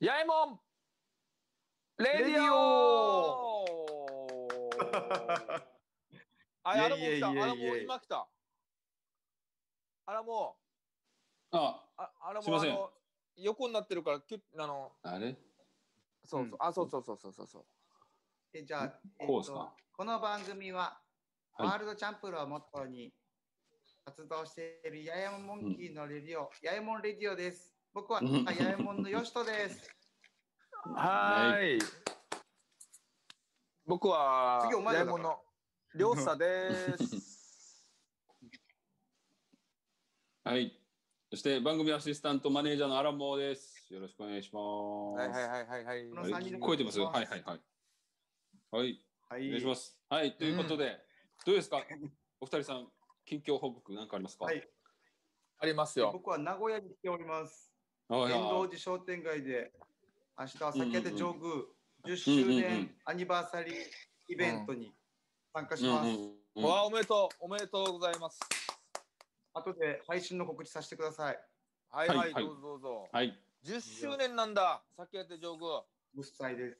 やいもん。レディレディオ。あ、あれも来た。あれも今来た。あれもあ、ああれすいません。もあの横になってるからキュッあのあれ？そうそう、あそうそうそうそうそうそう。えじゃあ、えこうですか？この番組は、はい。ワールドチャンプルをモットーに活動しているヤヤモンモンキーのレディオ、ヤヤモンレディオです。僕はうんヤヤモンのヨシトです。はーい。僕は次お前らだからヤイモンのりょうさです。はい。そして番組アシスタントマネージャーのアランモーです。よろしくお願いします。はいはいはいはいはい。このあれ三人で聞こえてますはいはいはい。はい、はお願いします。はい、ということで、どうですか？お二人さん、近況報告なんかありますか？はい。ありますよ。僕は名古屋に来ております。はい遠はい藤寺商店街で、明日は先ほど上宮10周年アニバーサリーイベントに参加します。わあおめでとうおめでとうございます。後で配信の告知させてください。はいはい、はいはいどうぞどうぞ。はい。10周年なんだ。さっきやって上空。10歳です。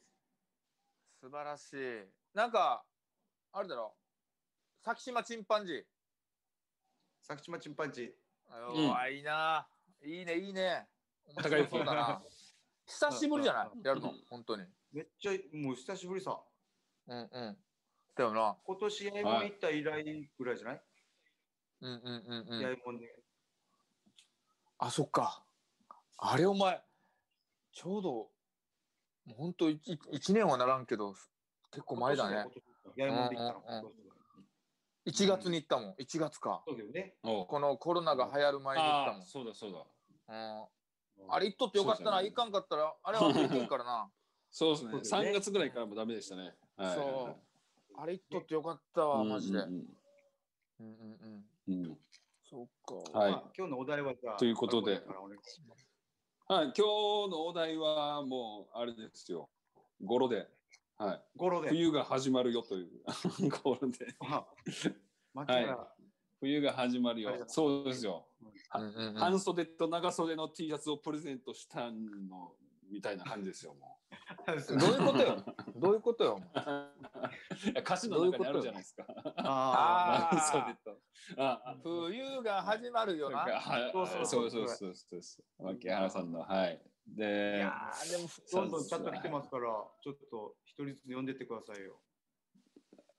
素晴らしい。なんかあれだろ。先島チンパンジー。佐久島チンパンジー。あうんわいいな。いいねいいね。面白そうだな。久しぶりじゃない？やるの？本当に。めっちゃもう久しぶりさ。うんうん。だよな。今年八重門行った以来ぐらいじゃない、うんうんうんうん。八重門で。あ、そっか。あれお前、ちょうど、もうほんと 1, 一年はならんけど、結構前だね。八重門で行ったの。うんうん1月に行ったもん、1月か。そうだよね。このコロナが流行る前に行ったああ、そうだそうだ。もん。うん、あれ行っとってよかったな、行かんかったら、あれは行けんからな。そうですね。そうですね3月ぐらいからもダメでしたね。はいそう。あれ行っとってよかったわ、マジで。ううんんうんうんうん。うんうんそっか。はいまあ今日のお題はじゃあ。ということではい、今日のお題はもうあれですよ。語呂で。はい。ゴロで。冬が始まるよという 語呂で。あ町原、冬が始まるよ。そうですよ。うんうんうん半袖と長袖の T シャツをプレゼントしたのみたいな感じですよ。も どういうことよ？どういうことよ？歌詞の中にあるじゃないですか。ああー半袖と。ああ冬が始まるよな。はいそうそうそうそうそうそうそう。牧原さんのはい。いで、やーでも、どんどんチャット来てますから、ちょっと一人ずつ読んでってくださいよ。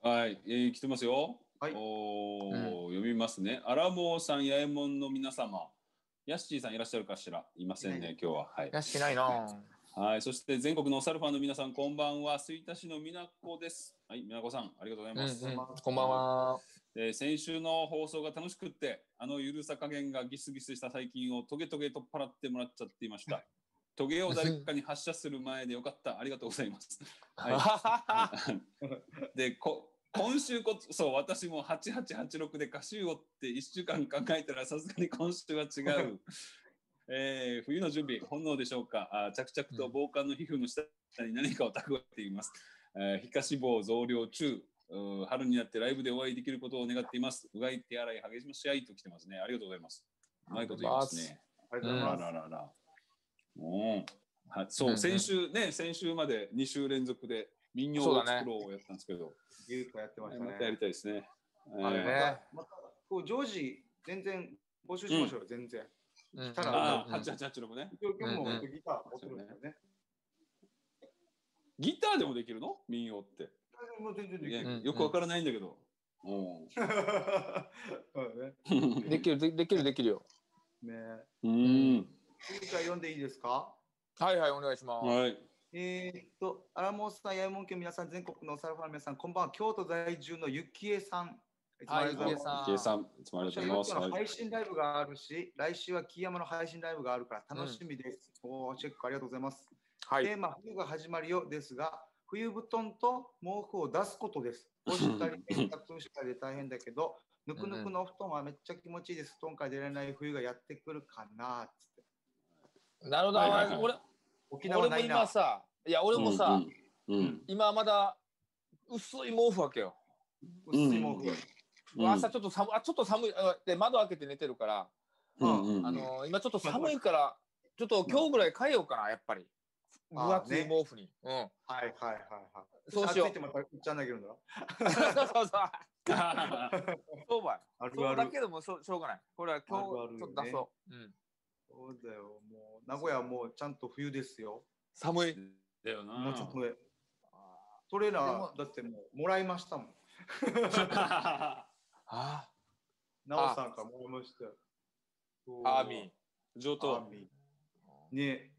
はい、えー来てますよ。はいおー読みますね。アラモーさん、八重門の皆様。ヤッシーさんいらっしゃるかしら？いませんね、今日は。はい。やしないな。はい、そして全国のおサルファンの皆さん、こんばんは。吹田市のみなこです。はい、みなこさん、ありがとうございます。うんうんこんばんは。で先週の放送が楽しくって、あのゆるさ加減がギスギスした最近をトゲトゲと払ってもらっちゃっていました。トゲを誰かに発射する前でよかった。ありがとうございます。はい、でこ今週こそう私も8886で歌集をって1週間考えたらさすがに今週は違う。えー冬の準備、本能でしょうか？あ着々と防寒の皮膚の下に何かを蓄えています。えー皮下脂肪増量中春になってライブでお会いできることを願っています。うがい手洗い励まし合いと来てますね。ありがとうございます。うまいこと言いますね。ありがとうございあます。ららら。うん。はそう、うんうん先週ね、先週まで2週連続で民謡を作ろうをやったんですけど、ゆうかやってましたね。またやりたいですね。あれえーね。またこう常時全然募集しましょうよ、全然。うんただああ、うんうん8886ね。今日もうんうんギター持ってるんですよね。ギターでもできるの？民謡って。もう全然できる。うんよくわからないんだけど。できるでできるできるよ。ねうん。次から読んでいいですか？はいはいお願いします。はい。えーっと、アラモスさん、ヤイモン家皆さん、全国のおサルファーの皆さん、こんばんは。京都在住のゆきえさん。いつもありがとうございます。池江さん、いつもありがとうございます。今日のはい配信ライブがあるし、来週は木山の配信ライブがあるから楽しみです。おーチェックありがとうございます。はい。テーマ、冬が始まるよですが、冬布団と毛布を出すことです。干したり、洗濯したりで大変だけど、ぬくぬくのお布団はめっちゃ気持ちいいです。布団から出られない冬がやってくるかなって。なるほど。はいはいはい俺沖縄俺もないな今。さ、いや俺もさ、うん。うん。今まだ薄い毛布わけよ。薄い毛布。うん朝ちょっと寒いあちょっと寒いあで窓開けて寝てるから、うんうんうんあの今ちょっと寒いからちょっと今日ぐらい変えようかなやっぱり分厚い毛布に。うん。はいはいはいはい。そうしよう暑いってまた言っちゃうんだけどな。そうそうそう。そうばい。そうだあるある。けどもしょしょうがない。これは今あるあるよね日ちょっと出そう。うん。そうだよ。もう名古屋はもうちゃんと冬ですよ。寒い。だよな。もうちょっと上。トレーナーだってもうもらいましたもん。あなおさんからもらいましたよ。アーミ上アー等。ミー。ね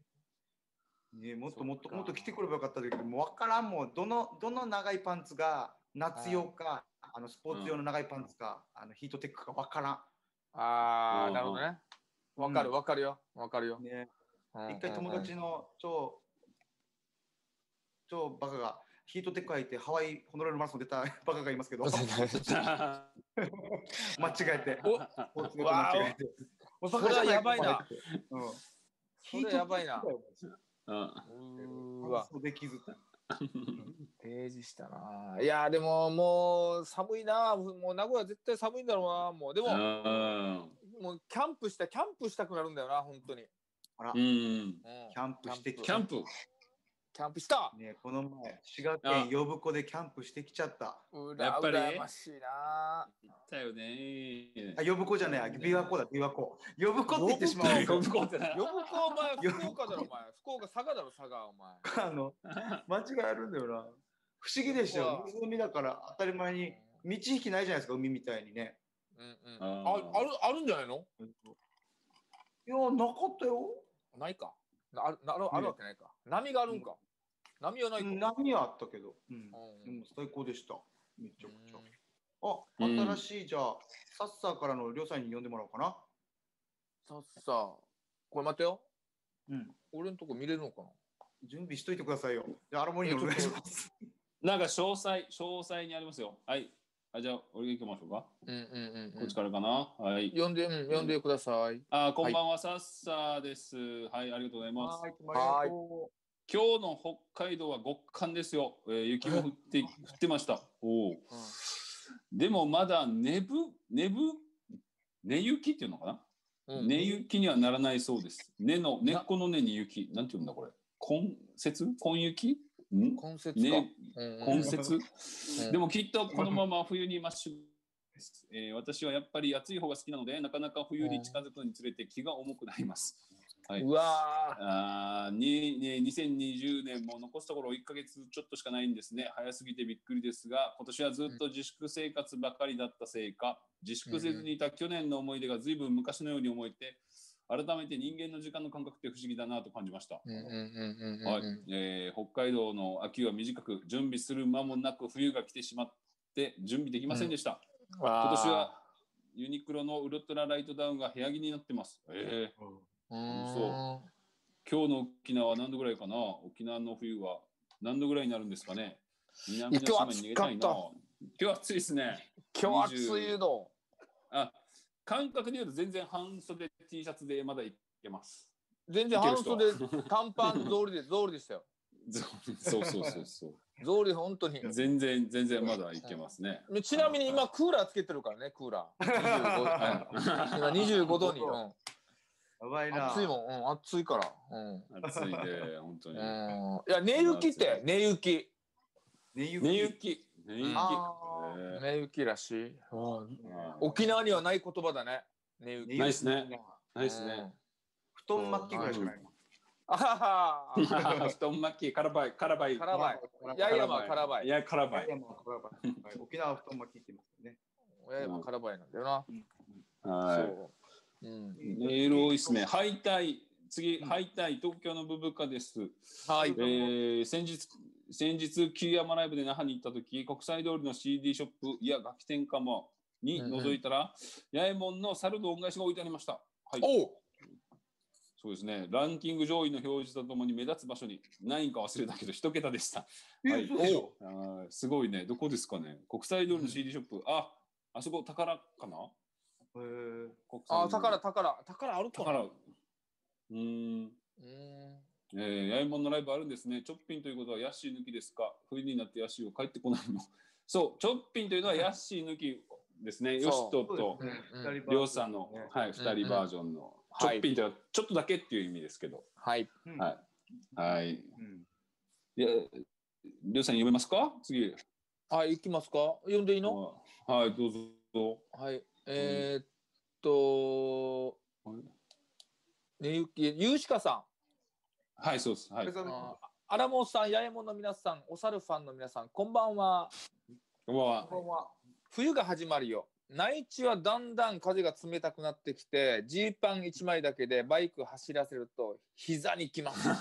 ねもっともっともっと来てくればよかったんだけど、もう分からんもん。どのどの長いパンツが夏用か、あのスポーツ用の長いパンツか、あのヒートテックか分からあああ、うんなるほどね。わかるわかるよ。わかるよん。。ねうん一回友達の超超バカがヒートテック履いてハワイホノルルマラソン出た バカがいますけど 間違えてお間違えてもうバカじゃそれはやばいな。うん、それやばいな。うんわ。そうできず 提示したな。いやでももう寒いな。もう名古屋絶対寒いんだろうな。もうでもうんもうキャンプしたキャンプしたくなるんだよな本当に。うん。うんキャンプしてきキャンプ。キャンプした。ねこの前滋賀県呼子でキャンプしてきちゃったうらやっぱり？羨ましいな。だよね。あ呼子じゃない琵琶湖だ琵琶湖呼子って言ってしまう呼ぶ子ってな。呼ぶ子お前福岡だろお前。福岡佐賀だろ佐賀お前。あの間違いあるんだよな不思議でしょ湖だから当たり前に道引きないじゃないですか海みたいにねうんうん。あーああるあるんじゃないの？いやなかったよないか。なあるなあるあるわけないか。波があるんか。波はないか。波はあったけど、うんうんうん、最高でした。めちゃくちゃ。うんあ、新しいじゃあ、サッサーからのりょうさんに呼んでもらおうかな。さっさこれ待てよ。うん。俺のとこ見れるのかな？準備しといてくださいよ。じゃあ、アラモニーお願いします。なんか詳細、詳細にありますよ。はい。あじゃあ、俺が行きましょうか。うんうんうん、こっちからかな？はい。呼んで、うん、呼んでください。あ、こんばんは、さっさです。はい、ありがとうございます。はい、今日の北海道は極寒ですよ。えー雪も降って 降ってました。おお。でもまだ寝ぶ寝ぶ寝雪っていうのかな、うん、寝雪にはならないそうです。根の根っこの根に雪。なんていうんだこれ？根雪根雪？ん根節か。ね。うん根雪うん。でもきっとこのまま冬にマッシュです、えー私はやっぱり暑い方が好きなのでなかなか冬に近づくにつれて気が重くなります。はい、うわー。あーにね2020年も残すところ1ヶ月ちょっとしかないんですね。早すぎてびっくりですが、今年はずっと自粛生活ばかりだったせいか、自粛せずにいた去年の思い出がずいぶん昔のように思えて、改めて人間の時間の感覚って不思議だなと感じました。北海道の秋は短く準備する間もなく冬が来てしまって準備できませんでした、今今年はユニクロのウルトラライトダウンが部屋着になってます、えー。うーん。そ今日の沖縄は何度ぐらいかな？沖縄の冬は何度ぐらいになるんですかね？南の島に逃げたいな。今今日暑いですね。今日暑いの。あ感覚で言うと全然半袖 T シャツでまだいけます全然半袖短パン草履で草履でしたよ。そうそうそうそう草履本当に。全然全然まだいけますねちなみに今クーラーつけてるからねクーラー。25今25度に。うんやばいな。暑いもん、うん、暑いから。うん。暑いで本当にうん、いや、寝雪って、寝雪。寝雪。寝雪寝雪寝雪らしい。あ沖縄にはない言葉だね。寝寝雪。雪ないっすね。ないですね。布団巻きぐらいしかない。あはは。布団巻きカラバイカラバイカラバイ。八重山カラバイ。いやカラバイ沖縄は布団巻きって言いますよね。八重山カラバイなんだよな。はそう。うん。いメール多いですね敗退次敗退東京のブブカですはい。えー先日先日旧山ライブで那覇に行った時国際通りの CD ショップいや楽器店かもに覗いたら、八重門の猿の恩返しが置いてありました。はい。おう。そうですね。ランキング上位の表示とともに目立つ場所に何位か忘れたけど一桁でした。はい。嘘でしょ？あーすごいね。どこですかね？国際通りの CD ショップ、ああそこ宝かな？へー。国際あ、宝、宝、宝あるか。な。宝。うーん。うん。えー、八重門のライブあるんですね。チョッピンということはヤッシー抜きですか？冬になってヤッシーは帰ってこないの？そう、チョッピンというのはヤッシー抜きですね。ヨシトとりょうさんの、ねはい、二人バージョンの、チョはいッピンというのはちょっとだけっていう意味ですけど、はい。うんはい。はい。りょうさん読めますか？次。はい、行きますか？読んでいいの？はい、どうぞ。はい。えーっと。ねゆき、ゆうしかさはい、そうです。はい。アラモンさん、八重門の皆さん、おさるファンの皆さん、こんばんは。こんばんは。こんばんは。冬が始まるよ。内地はだんだん風が冷たくなってきて、ジーパン一枚だけでバイク走らせると膝にきます。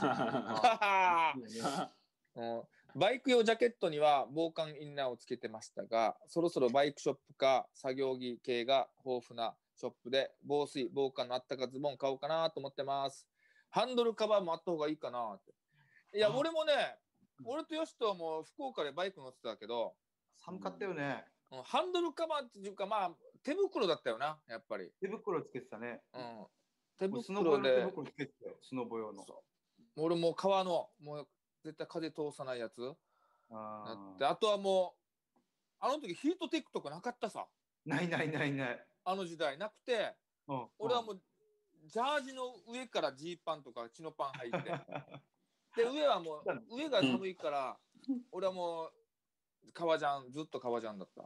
うんバイク用ジャケットには防寒インナーをつけてましたが、そろそろバイクショップか作業着系が豊富なショップで防水、防寒のあったかズボン買おうかなと思ってます。ハンドルカバーもあった方がいいかなって。いや、あ俺もね、俺とヨシとも福岡でバイク乗ってたけど、寒かったよね。うんハンドルカバーっていうか、まあ、手袋だったよな、やっぱり。手袋つけてたね。うん、手もうスノボ用袋で、の手袋つけてたよ。スノボ用の。そう俺もう革の、もう絶対風通さないやつ。ああとはもうあの時ヒートテックとかなかったさないないないない。あの時代なくてうん俺はもうジャージの上からジーパンとかチノパン履いて。で上はもう上が寒いから俺はもう革ジャンずっと革ジャンだった。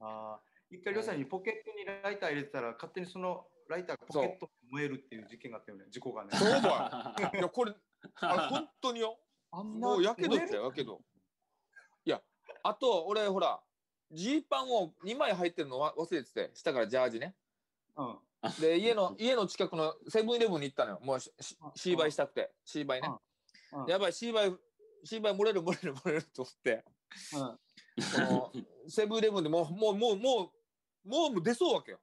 ああ、一回、りょうさんにポケットにライター入れてたら、勝手にそのライターがポケットに燃えるっていう事件があったよね、事故がね。そうだいやこれ あれ本当によ。あんもうやけどってやけど。いやあと俺ほらジーパンを2枚入ってるのわ忘れてて。下からジャージね。うん。で家の家の近くのセブンイレブンに行ったのよ。もうしシーバイしたくて。シーバイねうん。やばいシーバイシーバイ漏れる漏れる漏れると思って。うん。セブンイレブンでもうもうもうもうもう出そうわけよ、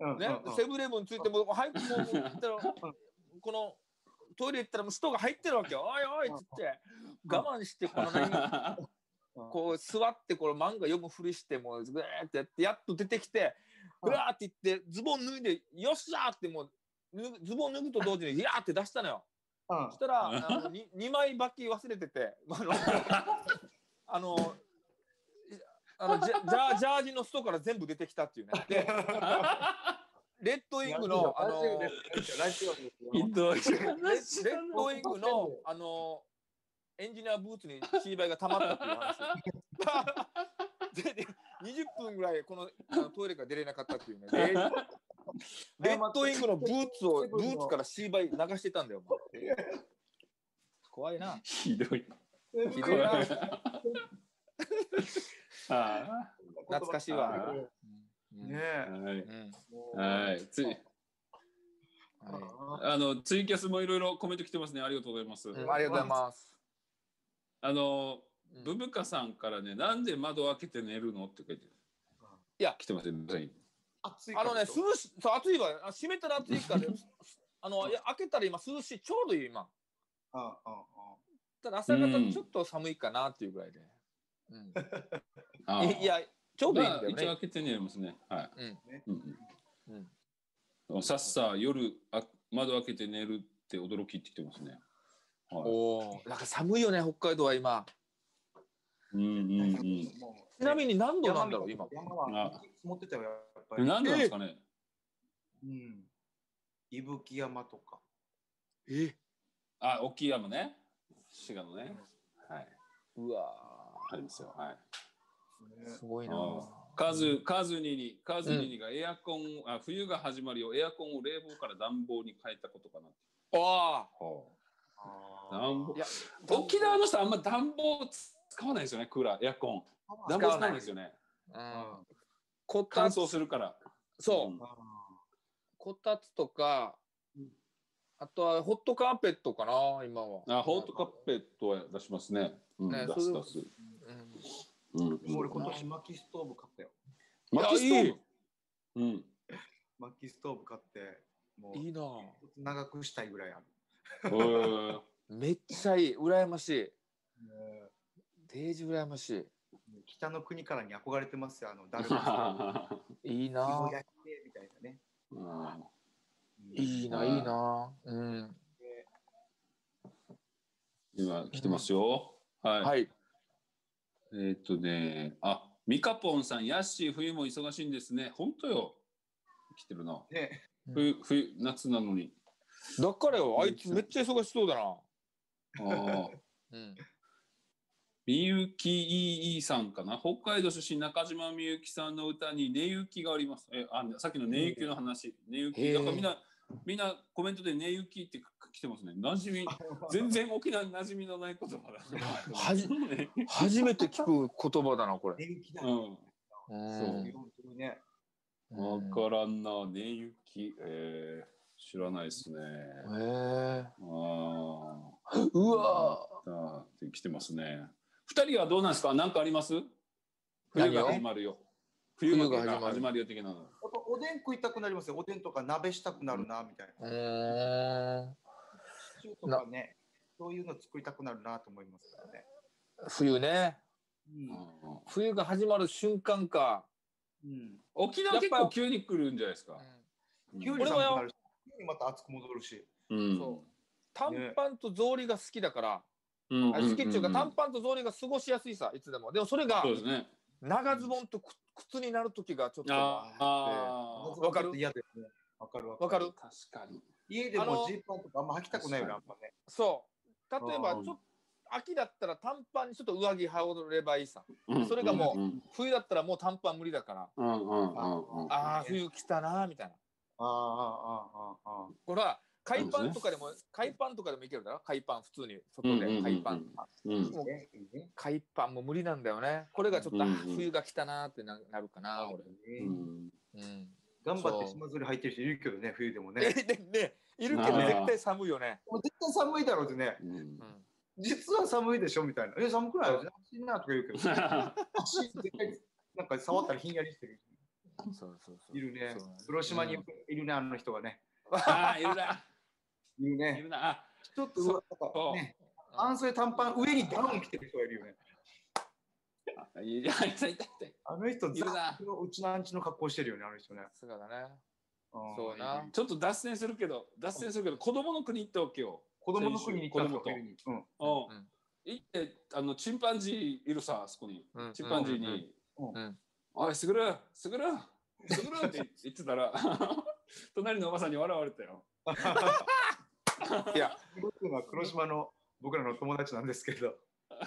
うん。ね？セブンイレブンついてもう入ってもうもう行ったらこのトイレ行ったらもう人が入ってるわけよ。おいおいっつって。我慢してこの何こう座ってこの漫画読むふりしてもうグーってやってやっと出てきてうんグワーって言ってズボン脱いでよっしゃーってもうズボン脱ぐと同時にギャーって出したのよ。うんそしたらあのに2枚履き忘れててあの あのあのジャジャージャージの外から全部出てきたっていうね。でレッドウィングのあのレラジオですよ。ひどい。レッドウィングのあのエンジニアブーツにシーバイが溜まったっていう話。でで20分ぐらいこのあの トイレから出れなかったっていうね。で レッドウィングのブーツをブーツからシーバイ流してたんだよ。お前怖いな。ひどい。ひどいな。あ懐かしいわ。ねあ。え。はい。つい。はいあのツイキャスもいろいろコメント来てますね。ありがとうございます。うんありがとうございます。あのうんブブカさんからね、なんで窓開けて寝るのって書いていや来てますね。暑いあのね、涼しそう暑いわ。あ閉めたら暑いから、あのいや開けたら今涼しい、ちょうどいい今。うんうんうんただ朝方うんちょっと寒いかなっていうぐらいで。うん、あいいや、ちょうどいいんだよねまあ一応開。けて寝れますね。はい。うんうんうんうん、さっさ夜あ窓開けて寝るって驚きってきてますね。はい。おお、なんか寒いよね、北海道は今。うんうんうん。もうちなみに何度なんだろう、今。山はあ積もってたよ、やっぱえり。なんでなんですかね？うん。伊吹山とか。え？あ、沖山ね。滋賀のね。はい。うわありますよ。はい。ーすごいな。あカズカズニにカズニにがエアコン、あ冬が始まるよエアコンを冷房から暖房に変えたことかな。ああ暖房いや沖縄の人あんま暖房使わないですよねクーラーエアコン。暖房使わないですよね。あ、うん。こたつ、乾燥するから。そう、ん。こたつとかうん、あとはホットカーペットかな、今は。あホートカッペットは出しますね、うんね出す出す、うん。うん、でも俺今年薪ストーブ買ったよ。薪ストーブ？うん。薪ストーブ買って、もういいな。長くしたいぐらいある。めっちゃいい、羨ましい。ねデージ羨ましえ北の国からに憧れてますよ、あの、ダルマ。い。いいな紐。焼いてみたいなね。うんうんいいな、いいな。うん。今来てますよ、はい、はい。えーっとねあミカポンさんヤッシー冬も忙しいんですね本当よ来てるなね冬冬夏なのにだからよ、あいつめっちゃ忙しそうだな。ああ。うん。みゆきいいさんかな？北海道出身中島みゆきさんの歌に寝ゆきがあります。え、あ、さっきの寝ゆきの話。寝ゆき。だからみんな、みんなコメントで寝ゆきって来てますね。馴染み、全然沖縄に馴染みのない言葉だ。はじ ね。初めて聞く言葉だな、これ。寝行きだ。うん。うんそうね。わからんな、寝ゆき。えー、知らないですね。へえ。ああ。うわあって来てますね。二人はどうなんですか？何かあります？冬が始まるよ。冬が冬が始まる始まるよ的なの。あとおでん食いたくなりますよ。おでんとか鍋したくなるなみたいな。うーん。とかね、そういうの作りたくなるなと思いますからね。冬ね。うん冬が始まる瞬間か。うん。沖縄結構急に来るんじゃないですか。うん急に寒くなるし、急にまた暑く戻るし。うんそう短パンと草履が好きだから、うんあ好きっていうかんん短パンと草履が過ごしやすいさ、いつでも。でもそれが。長ズボンとく靴になる時がちょっとあわかる？嫌ですね。わかるわわかる？確かに。家であのもジーパンとかあんま履きたくないよね、あんまね。そう。例えばうんちょっと秋だったら短パンにちょっと上着羽織ればいいさ。うんそれがもううん冬だったらもう短パン無理だから。うんうんうんうん。ああ、冬来たなーみたいな。ああ、ああ、ああ、あほら、海パンとかでも、海パンとかでもいけるだろ？海パン普通に外で海パン。海パンも無理なんだよね。これがちょっと、冬が来たなーってななるかな、俺。うんうん。頑張って島釣り入ってる人いるけどね、冬でもえ、ね。でね、いるけど絶対寒いよね。もう絶対寒いだろうってね。実は寒いでしょみたいな。え、寒くない？よ。暑いなとか言うけど。足絶対なんか触ったらひんやりしてる。そうそうそう。いるね。広島にいるね、あの人がね。ああ、いるな。いるいな。あちょっとなんかね、半袖短パン上にダウン着てる人がいるよね。あいや、いたいたいた。あの人、いるなザうちのアンチの格好してるよね、あの人ね。そうだね。んそうな。ちょっと脱線するけど、脱線するけど、子供の国行っておけよ。子供の国に行った人子供とがいるに。うん。行って、あの、チンパンジーいるさ、あそこに。うんチンパンジーに、おい、すぐる、すぐる、すぐるって言ってたら、隣のおばさんに笑われたよ。いや、僕は黒島の僕らの友達なんですけど、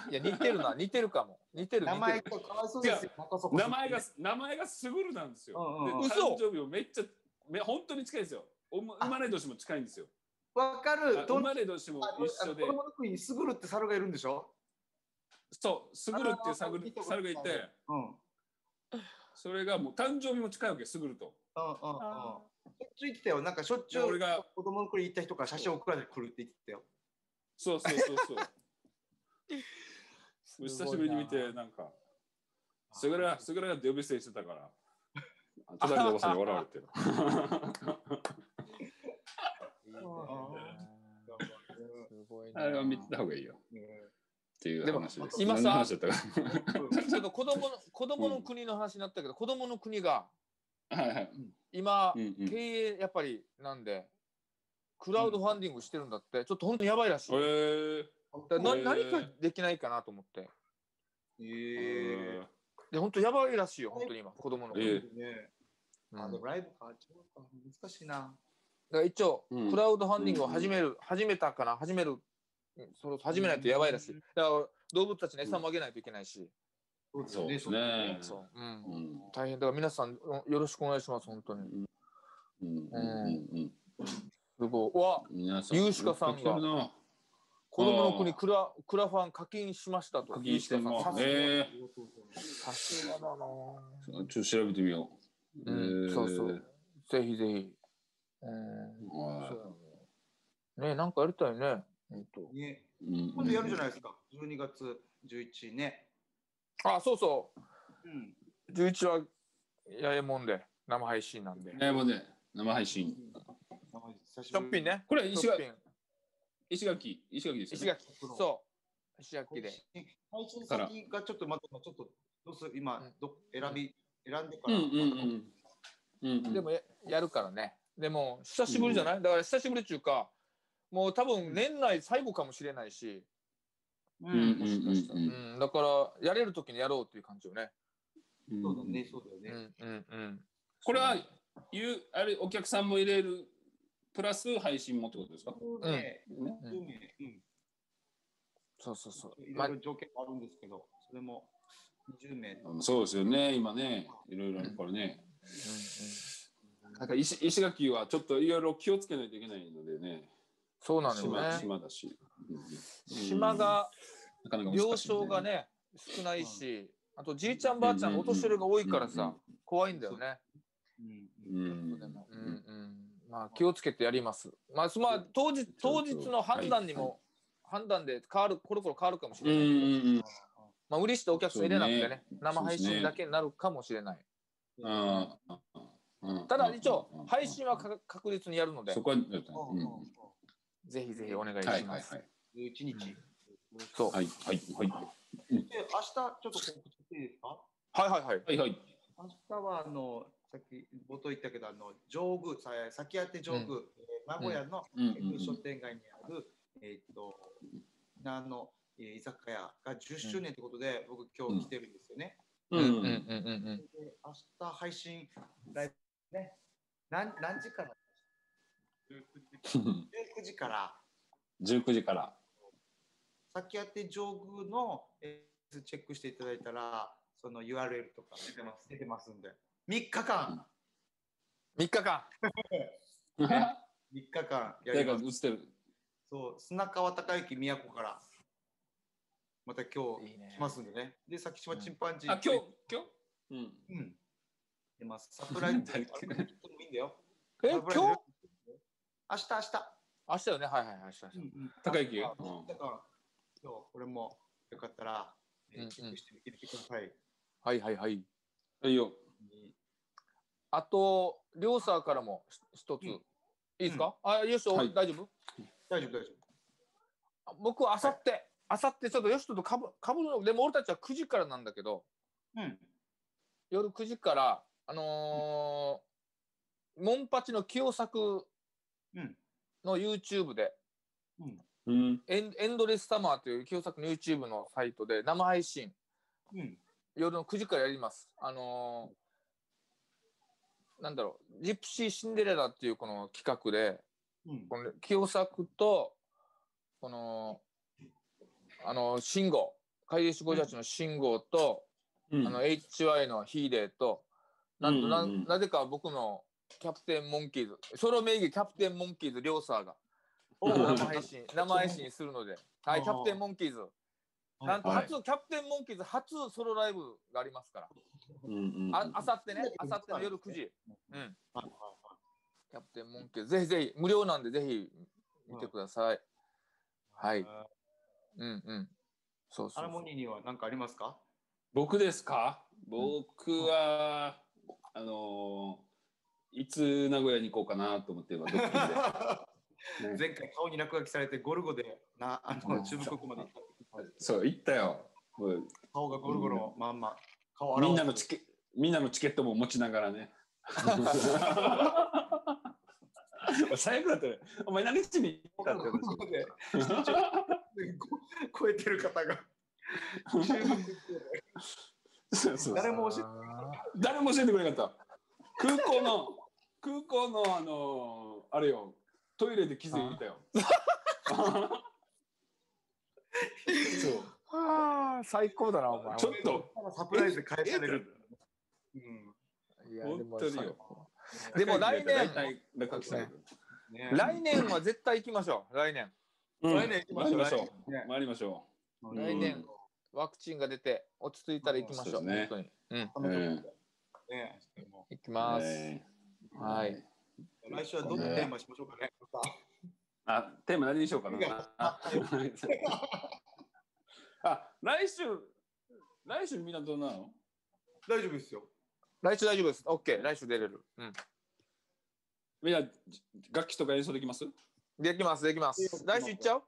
いや似てるな、似てるかも。似てる。名前とかわいそうですよ。名前が、名前がすぐるなんですよ。うんうんうんで嘘誕生日もめっちゃ、め本当に近いんですよ。おま生まれ年も近いんですよ。わかある。生まれ年も一緒で子、供の国にスグルって猿がいるんでしょ？そう、すぐるっていう猿猿がいて、うん。うんそれがもう誕生日も近いわけ、すぐると。うんうん。しょっちゅう言ってたよ。なんかしょっちゅう俺が子供の国行った人から写真送られてくるって言ってたよ。そうそうそうそう。久しぶりに見て、なんか、すぐる、すぐるって呼び捨てしてたから、隣のおばさんに 笑われてる。すごいな。あれは見た方がいいようんっていう話です。でも今さ子供の子供の国の話になったけど、子供の国がはいはい。今、うんうん経営やっぱりなんで、クラウドファンディングしてるんだって、ちょっと本当にやばいらしい。えーだな何かできないかなと思って。ええで、本当やばいらしいよ、本当に今、子供の国。えだねあ、うんでもライブか。ちょっと難しいな。から一応、うんクラウドファンディングを始める、始めたかな、始める、うんその始めないとやばいらしい。だから動物たちに餌もあげないといけないし、そうですそうですね。そう、うんうん大変だから皆さんよろしくお願いします、本当に。うんうんうんすごい。うわうん。皆さん。ユウシカさんが子供の国クラクラファン課金しましたと。課金してんのさすがえさすがだな。ちょっと調べてみよう。うんえーそうそう。ぜひぜひ。うん。ねなんかやりたいね。本当。ね、いうん今度やるじゃないですか。12月11ね。あ、そうそうん。う。11はやえもんで生配信なんで。ね、もうね、生配信。久しショッピンね。これ石垣石垣、石垣ですよ、石ね。垣。そう。石垣で。配信先がちょっとまたちょっとどうする？今うんど選び選んでから。うんうんうん。うんうん、でもややるからね。でも久しぶりじゃない、だから久しぶりっていうか、もう多分年内最後かもしれないし、ううんうんん。もしかしたら。うん、だからやれる時にやろうっていう感じよね。うんそうだね、そうだようね。んうんうん。これは、いうあれお客さんも入れる、プラス配信もってことですか、そうそうそうそう。いまあろいろ条件があるんですけど、それも20名。うんそうですよね、今ね、いろいろあるからね。なんか石石垣はちょっといろいろ気をつけないといけないのでね。そうなのよ島ね。島だし。うん。島が、病床が。ね、少ないし、あとじいちゃんばあちゃん、お年寄りが多いからさ、怖いんだよね。まあ気をつけてやります。まあ、そまあ、当日、当日の判断にも、判断で変わる、コロコロ変わるかもしうんれない。うん。まあ、無理してお客さん入れなくてね、生配信だけになるかもしれない。ただ一応、配信はか確実にやるので。そ、こは、うん。ぜひぜひお願いしはいます。はいはい。11日。そう。はいはいはい。で、明日ちょっと告知していいですか？はいはいはい。はいはい。明日はあのさっき冒頭言ったけどあの上宮さ先当て上宮、うんえー名古屋のうん商店街にある、えっ、とあの、えー居酒屋が10周年ということで、僕今日来てるんですよね。ううんうんうんうんうん。で明日配信ライブね何何時から？19時から19時から。先当て上宮の、えーチェックしていただいたらその URL とか出てます出てますんで3日間、3日間。3日間やり誰ますか映ってる。そう、砂川隆之宮古から、また今日いいね来ますんでね。で、先島チンパンジー。あ、今日、今日？うん。うん。出ます。サプライズ。誰あれも言ってもいいんだよ。え、今日？明日、明日。明日よね。はいはいはい。明日明日高之あうんだから、今日、これもよかったら、えーうんうんチェックしてみてください。はいはいはい。いいよ。あと、りょうさんからもひ一つ。うんいいですか？あ、よしと、はい大丈夫？大丈夫、大丈あ僕はあさって、あさってちょっとよしととかぶかぶるの、でも俺たちは9時からなんだけど、夫。うん。夜9時から、あのー、モンパチの清作うん。の YouTube で、うん。うん。エンエンドレスサマーという清作の YouTube のサイトで生配信、うん。夜の9時からやります。あのーなんだろう、ジプシーシンデレラっていうこの企画で、うん。この清作と、この、あの、信号、海遊士ゴジャチの信号と、うんあの、HY のヒーデーと、なんとな、うんうんうんなぜか僕のキャプテンモンキーズ、ソロ名義キャプテンモンキーズ、りょうさーが、生配信、生配信するので、はい、キャプテンモンキーズ、なんとはい。初、キャプテンモンキーズ初ソロライブがありますから、うんうん。ああさってね、あさっての夜9時、うん、はい。はいキャプテンモンキーズ、ぜひぜひ、無料なんで、ぜひ見てください。はい。あうんうん。そうそうそう。アラモニーには何かありますか？僕ですか？僕は、あのー、いつ名古屋に行こうかなと思って今、ドッキリで。ね。前回顔に落書きされてゴルゴでなあの中部国まで行ったそう、行ったよ。顔がゴルゴのまん。ま顔みんなのチチケみんなのチケットも持ちながらね。最悪だったよ。お前何しに行ったって超えてる方が。誰も教えあ誰も教えてくれなかった。空港の、空港の、あのあれよ、トイレで気づいたよ。そう。ーあー、最高だな、お前。ちょっと、サプライズで返される、うんいや、でもでも来年来年は絶対行きましょう。来年。うん来年行きましょう参りましょう。来年ワクチンが出て落ち着いたら行きましょう。行きう。ます。えはい。う来週はどんなテーマしましょうかね。ー あ、テーマ何にしようかな。あ、あ来週、来週みんなどうなの？大丈夫ですよ。来週大丈夫です。オッケー。来週出れる。うん。みんな楽器とか演奏できます？できます、できます。来週行っちゃう？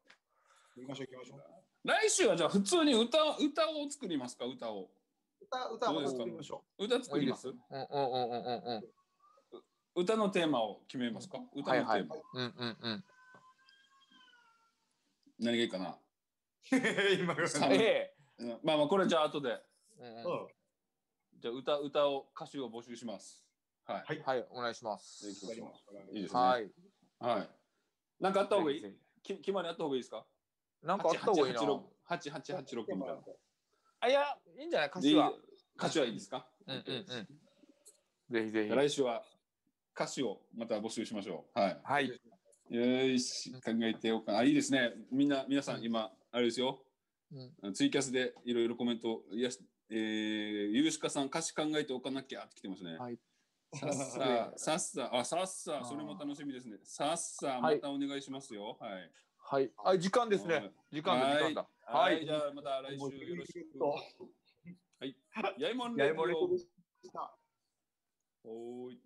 行きましょう行きましょう。来週はじゃあ普通に歌歌を作りますか？歌を歌歌を作りましょ歌作りますうんうんうんうんうんうん。歌のテーマを決めますか？歌のテーマ、はいはい。うんうんうん。何がいいかな、う。今が。さえまあまあこれじゃあ後で。うんうん。うん。じゃあ歌歌を歌手を募集します。はい。はい。はい、お願いします。いいですねはい。はい。なんかあった方がいい？き決まりあった方がいいですか？ひなんかあった方がいいな。8886みたいな。あ、いや、いいんじゃない？歌で詞は。歌詞はいいですか？うんうんうん。ぜひぜひ。来週は歌詞をまた募集しましょう。はい。はい。よーし、考えてようかな。あ、いいですね。みんな、皆さん、今、あれですよ。うんツイキャスでいろいろコメント、いや、えー、ゆうしかさん、歌詞考えておかなきゃって来てますね。はいさっさ、さっさ、あ、さっさ、それも楽しみですね。さっさ、まはいたお願いしますよ。はい。はい。あ、時間ですね。時間だ、時間だ。は。はいいじ。ゃあ、また来週よろしく。とはい。やいもんレディオ。おーい。